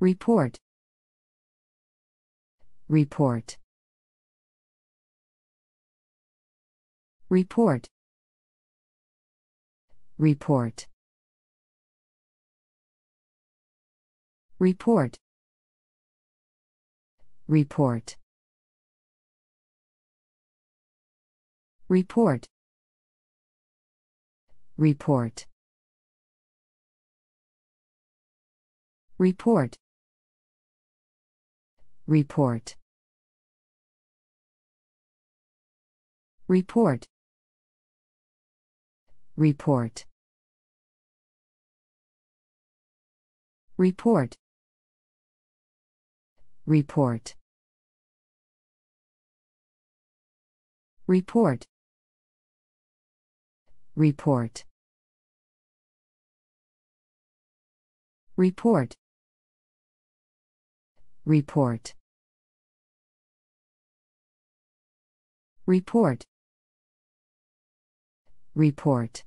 Report. Report. Report. Report. Report. Report. Report. Report. Report. Report. Report. Report. Report. Report. Report. Report. Report. Report. Report. Report.